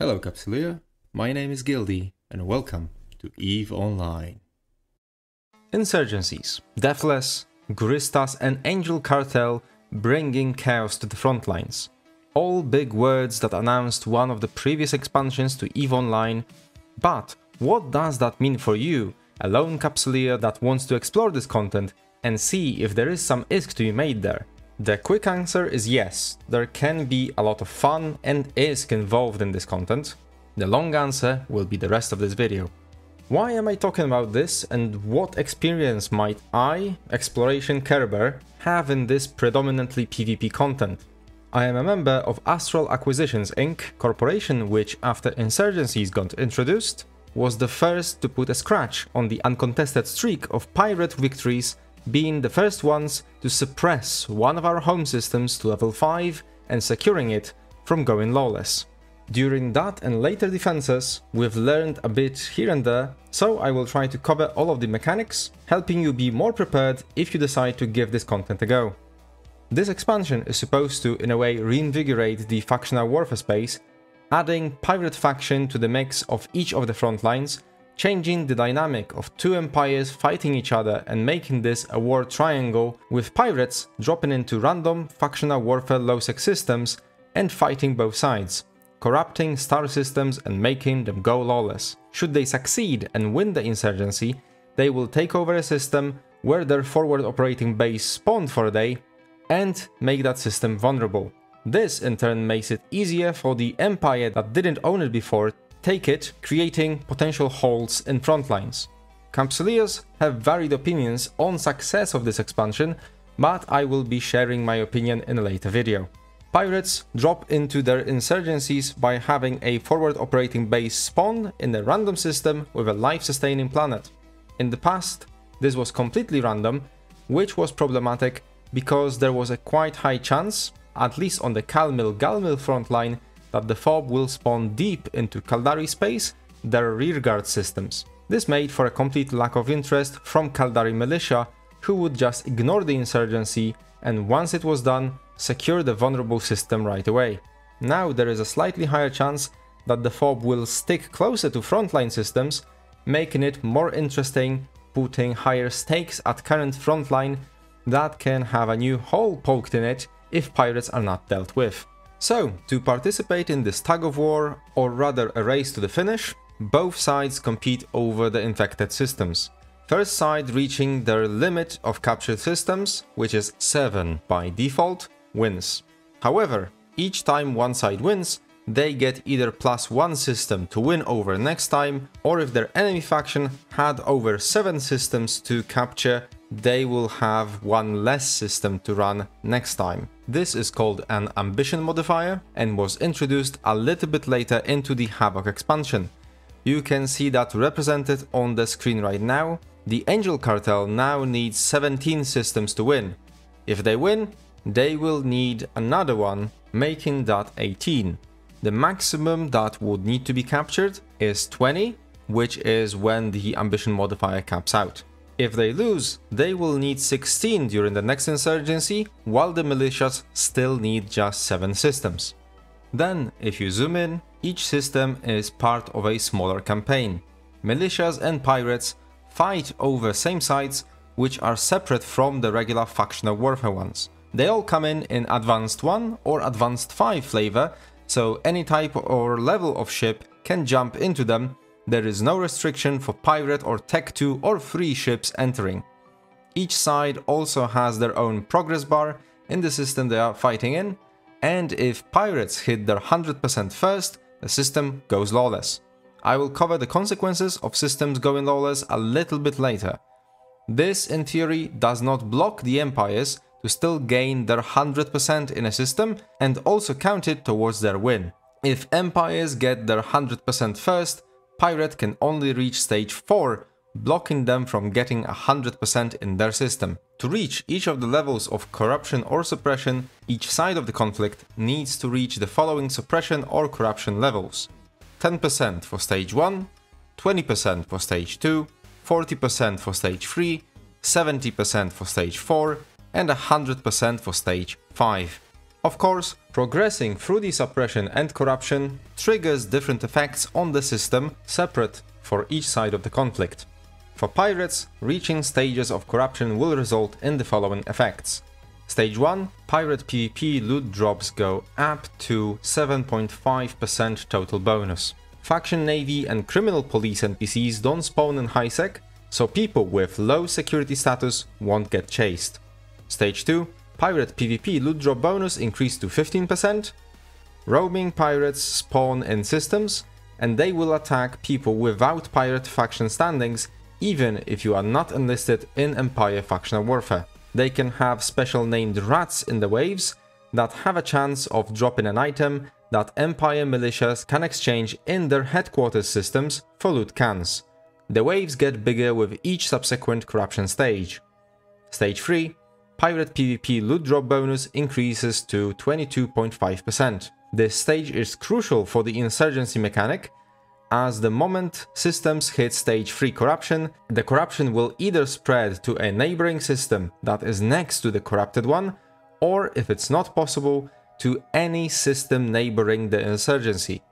Hello Capsuleer, my name is Gildii and welcome to EVE Online. Insurgencies, Deathless, Guristas and Angel Cartel bringing chaos to the front lines. All big words that announced one of the previous expansions to EVE Online, but what does that mean for you, a lone Capsuleer that wants to explore this content and see if there is some ISK to be made there? The quick answer is yes, there can be a lot of fun and ISK involved in this content. The long answer will be the rest of this video. Why am I talking about this and what experience might I, Exploration Carebear, have in this predominantly PvP content? I am a member of Astral Acquisitions Inc. corporation which after Insurgencies got introduced, was the first to put a scratch on the uncontested streak of pirate victories being the first ones to suppress one of our home systems to level 5 and securing it from going lawless. During that and later defenses, we've learned a bit here and there, so I will try to cover all of the mechanics, helping you be more prepared if you decide to give this content a go. This expansion is supposed to, in a way, reinvigorate the factional warfare space, adding pirate faction to the mix of each of the front lines changing the dynamic of two empires fighting each other and making this a war triangle, with pirates dropping into random factional warfare low-sec systems and fighting both sides, corrupting star systems and making them go lawless. Should they succeed and win the insurgency, they will take over a system where their forward operating base spawned for a day and make that system vulnerable. This in turn makes it easier for the empire that didn't own it before take it, creating potential holes in front lines. Capsuleers have varied opinions on success of this expansion, but I will be sharing my opinion in a later video. Pirates drop into their insurgencies by having a forward operating base spawn in a random system with a life-sustaining planet. In the past, this was completely random, which was problematic because there was a quite high chance, at least on the Calmil Galmil frontline, that the fob will spawn deep into Caldari space, their rearguard systems. This made for a complete lack of interest from Caldari militia, who would just ignore the insurgency and once it was done, secure the vulnerable system right away. Now there is a slightly higher chance that the fob will stick closer to frontline systems, making it more interesting, putting higher stakes at current frontline that can have a new hole poked in it if pirates are not dealt with. So, to participate in this tug of war, or rather a race to the finish, both sides compete over the infected systems. First side reaching their limit of captured systems, which is 7 by default, wins. However, each time one side wins, they get either plus 1 system to win over next time, or if their enemy faction had over 7 systems to capture, they will have one less system to run next time. This is called an ambition modifier and was introduced a little bit later into the Havoc expansion. You can see that represented on the screen right now. The Angel Cartel now needs 17 systems to win. If they win, they will need another one, making that 18. The maximum that would need to be captured is 20, which is when the ambition modifier caps out. If they lose, they will need 16 during the next insurgency, while the militias still need just 7 systems. Then, if you zoom in, each system is part of a smaller campaign. Militias and pirates fight over same sites which are separate from the regular factional warfare ones. They all come in in Advanced 1 or Advanced 5 flavor, so any type or level of ship can jump into them there is no restriction for pirate or tech 2 or free ships entering. Each side also has their own progress bar in the system they are fighting in, and if pirates hit their 100% first, the system goes lawless. I will cover the consequences of systems going lawless a little bit later. This, in theory, does not block the empires to still gain their 100% in a system and also count it towards their win. If empires get their 100% first, Pirate can only reach stage 4, blocking them from getting 100% in their system. To reach each of the levels of corruption or suppression, each side of the conflict needs to reach the following suppression or corruption levels. 10% for stage 1, 20% for stage 2, 40% for stage 3, 70% for stage 4, and 100% for stage 5. Of course, Progressing through the suppression and corruption triggers different effects on the system separate for each side of the conflict. For pirates, reaching stages of corruption will result in the following effects. Stage 1, pirate PvP loot drops go up to 7.5% total bonus. Faction Navy and Criminal Police NPCs don't spawn in HiSec, so people with low security status won't get chased. Stage 2, Pirate PvP loot drop bonus increased to 15%. Roaming pirates spawn in systems, and they will attack people without pirate faction standings even if you are not enlisted in Empire factional warfare. They can have special named rats in the waves that have a chance of dropping an item that Empire militias can exchange in their headquarters systems for loot cans. The waves get bigger with each subsequent corruption stage. Stage 3 Pirate PvP loot drop bonus increases to 22.5%. This stage is crucial for the insurgency mechanic, as the moment systems hit stage 3 corruption, the corruption will either spread to a neighboring system that is next to the corrupted one, or if it's not possible, to any system neighboring the insurgency.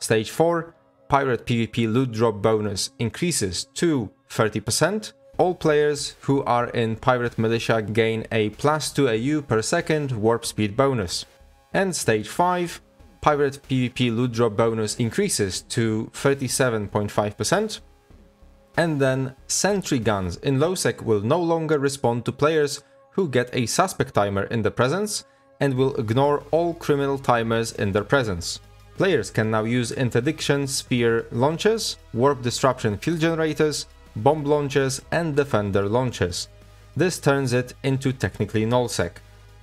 Stage 4, Pirate PvP loot drop bonus increases to 30%, all players who are in Pirate Militia gain a plus 2 AU per second warp speed bonus. And stage 5, Pirate PvP loot drop bonus increases to 37.5%. And then sentry guns in lowsec will no longer respond to players who get a suspect timer in their presence and will ignore all criminal timers in their presence. Players can now use interdiction sphere launchers, warp disruption field generators, bomb launches and defender launches. This turns it into technically nullsec.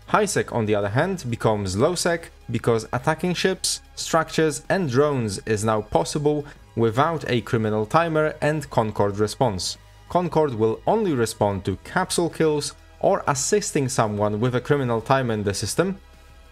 Highsec on the other hand becomes lowsec because attacking ships, structures and drones is now possible without a criminal timer and Concord response. Concord will only respond to capsule kills or assisting someone with a criminal timer in the system,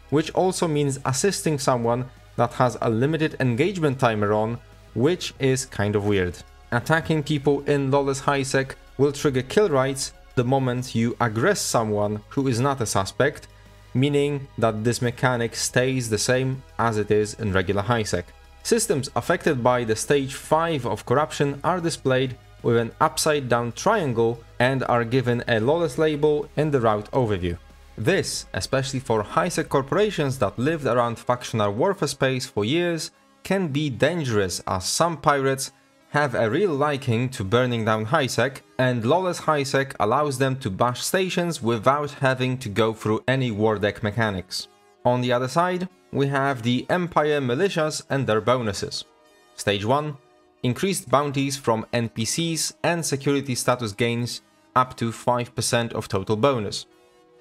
which also means assisting someone that has a limited engagement timer on, which is kind of weird attacking people in lawless highsec will trigger kill rights the moment you aggress someone who is not a suspect, meaning that this mechanic stays the same as it is in regular highsec. Systems affected by the stage 5 of corruption are displayed with an upside down triangle and are given a lawless label in the route overview. This, especially for highsec corporations that lived around factional warfare space for years, can be dangerous as some pirates have a real liking to burning down HiSec, and Lawless HiSec allows them to bash stations without having to go through any war dec mechanics. On the other side, we have the Empire Militias and their bonuses. Stage 1 Increased bounties from NPCs and security status gains up to 5% of total bonus.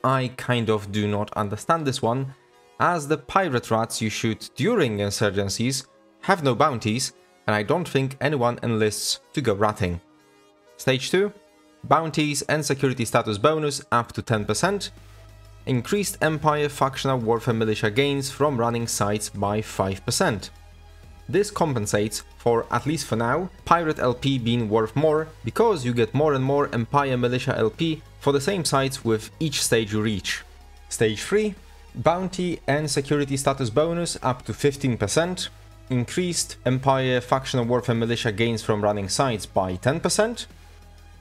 I kind of do not understand this one, as the pirate rats you shoot during insurgencies have no bounties and I don't think anyone enlists to go ratting. Stage 2 Bounties and security status bonus up to 10%. Increased Empire factional warfare militia gains from running sites by 5%. This compensates for, at least for now, Pirate LP being worth more because you get more and more Empire Militia LP for the same sites with each stage you reach. Stage 3 Bounty and security status bonus up to 15%, increased Empire factional warfare militia gains from running sites by 10%,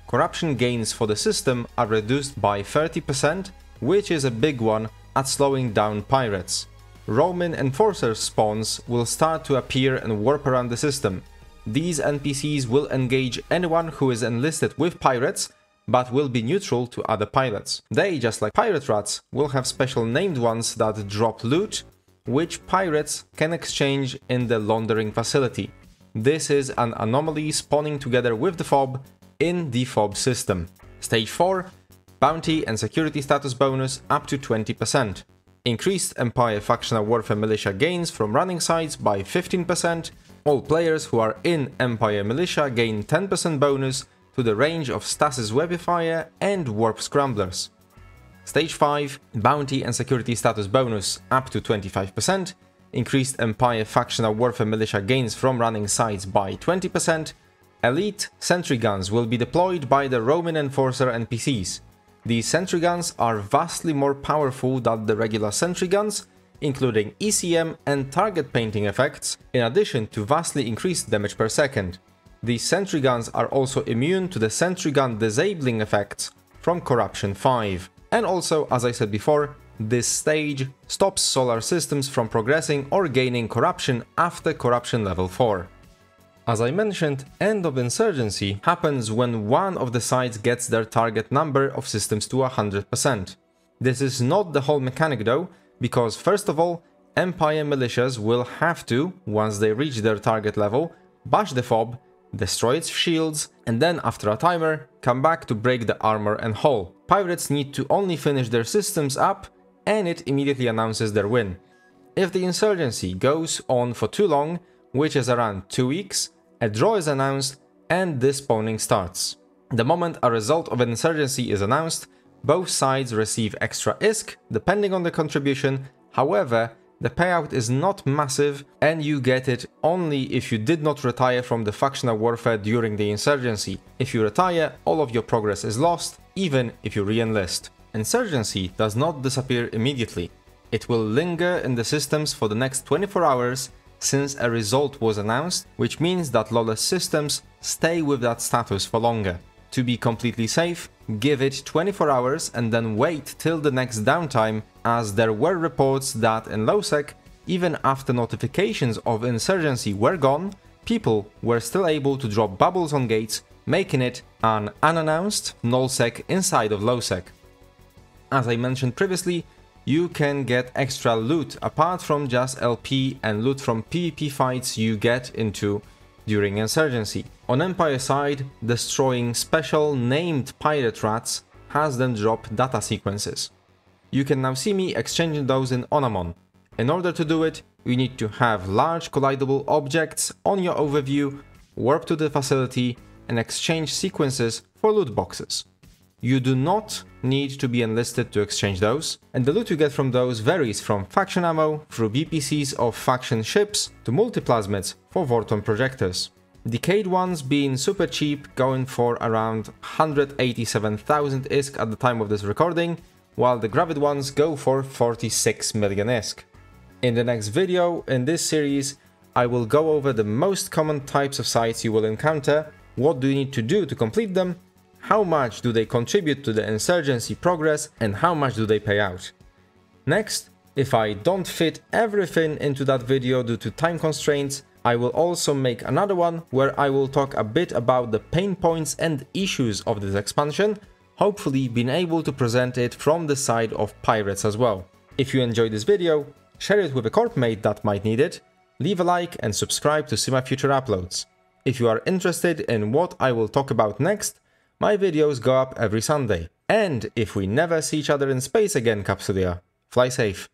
corruption gains for the system are reduced by 30%, which is a big one at slowing down pirates. Roman enforcer spawns will start to appear and warp around the system. These NPCs will engage anyone who is enlisted with pirates, but will be neutral to other pilots. They, just like pirate rats, will have special named ones that drop loot which pirates can exchange in the laundering facility. This is an anomaly spawning together with the FOB in the FOB system. Stage 4 Bounty and security status bonus up to 20%. Increased Empire factional warfare militia gains from running sites by 15%. All players who are in Empire militia gain 10% bonus to the range of Stasis Webifier and Warp Scramblers. Stage 5 Bounty and Security Status bonus up to 25%, increased Empire Factional Warfare Militia gains from running sites by 20%, Elite Sentry Guns will be deployed by the Roman Enforcer NPCs. These sentry guns are vastly more powerful than the regular sentry guns, including ECM and target painting effects, in addition to vastly increased damage per second. These sentry guns are also immune to the sentry gun disabling effects from Corruption 5. And also, as I said before, this stage stops solar systems from progressing or gaining corruption after corruption level 4. As I mentioned, end of insurgency happens when one of the sides gets their target number of systems to 100%. This is not the whole mechanic though, because first of all, Empire militias will have to, once they reach their target level, bash the fob, destroy its shields, and then after a timer, come back to break the armor and hull. Pirates need to only finish their systems up, and it immediately announces their win. If the insurgency goes on for too long, which is around 2 weeks, a draw is announced and despawning starts. The moment a result of an insurgency is announced, both sides receive extra ISK depending on the contribution, however, the payout is not massive and you get it only if you did not retire from the factional warfare during the insurgency. If you retire, all of your progress is lost, even if you re-enlist. Insurgency does not disappear immediately. It will linger in the systems for the next 24 hours since a result was announced, which means that lawless systems stay with that status for longer. To be completely safe, give it 24 hours and then wait till the next downtime, as there were reports that in LowSec, even after notifications of insurgency were gone, people were still able to drop bubbles on gates, making it an unannounced nullsec inside of LowSec. As I mentioned previously, you can get extra loot apart from just LP and loot from PvP fights you get into during Insurgency. On Empire side, destroying special named pirate rats has them drop data sequences. You can now see me exchanging those in Onamon. In order to do it, you need to have large collidable objects on your overview, warp to the facility, and exchange sequences for loot boxes. You do not need to be enlisted to exchange those, and the loot you get from those varies from faction ammo through BPCs of faction ships to mutaplasmids for Vorton projectors. Decayed ones being super cheap, going for around 187,000 ISK at the time of this recording, while the Gravid ones go for 46 million ISK. In the next video in this series, I will go over the most common types of sites you will encounter, what do you need to do to complete them, how much do they contribute to the insurgency progress and how much do they pay out. Next, if I don't fit everything into that video due to time constraints, I will also make another one where I will talk a bit about the pain points and issues of this expansion, hopefully being able to present it from the side of pirates as well. If you enjoyed this video, share it with a corp mate that might need it, leave a like and subscribe to see my future uploads. If you are interested in what I will talk about next, my videos go up every Sunday. And if we never see each other in space again, Capsuleer, fly safe.